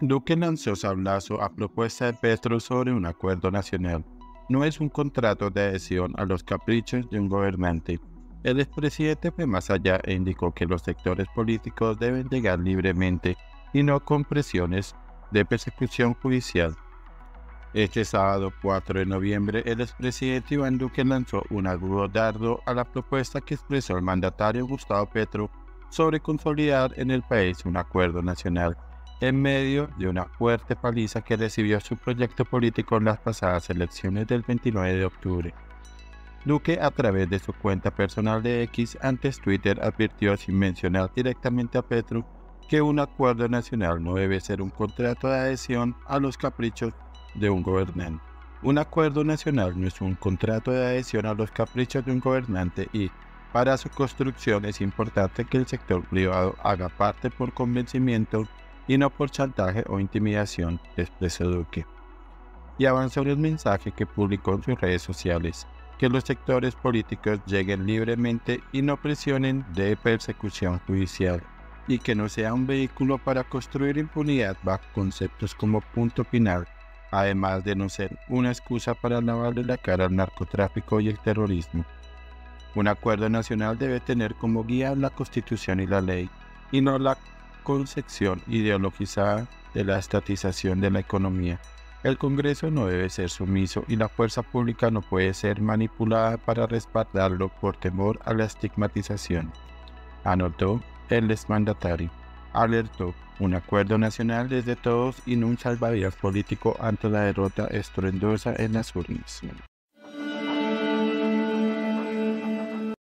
Duque lanzó sablazo a propuesta de Petro sobre un acuerdo nacional. No es un contrato de adhesión a los caprichos de un gobernante. El expresidente fue más allá e indicó que los sectores políticos deben llegar libremente y no con presiones de persecución judicial. Este sábado 4 de noviembre, el expresidente Iván Duque lanzó un agudo dardo a la propuesta que expresó el mandatario Gustavo Petro sobre consolidar en el país un acuerdo nacional en medio de una fuerte paliza que recibió su proyecto político en las pasadas elecciones del 29 de octubre. Duque, a través de su cuenta personal de X antes Twitter, advirtió sin mencionar directamente a Petro que un acuerdo nacional no debe ser un contrato de adhesión a los caprichos de un gobernante. Un acuerdo nacional no es un contrato de adhesión a los caprichos de un gobernante y, para su construcción, es importante que el sector privado haga parte por convencimiento y no por chantaje o intimidación, expresó Duque. Y avanzó el mensaje que publicó en sus redes sociales, que los sectores políticos lleguen libremente y no presionen de persecución judicial, y que no sea un vehículo para construir impunidad bajo conceptos como punto final, además de no ser una excusa para lavarle la cara al narcotráfico y el terrorismo. Un acuerdo nacional debe tener como guía la Constitución y la ley, y no la concepción ideologizada de la estatización de la economía. El Congreso no debe ser sumiso y la fuerza pública no puede ser manipulada para respaldarlo por temor a la estigmatización. Anotó el exmandatario. Alertó un acuerdo nacional desde todos y no un salvavidas político ante la derrota estruendosa en las urnas.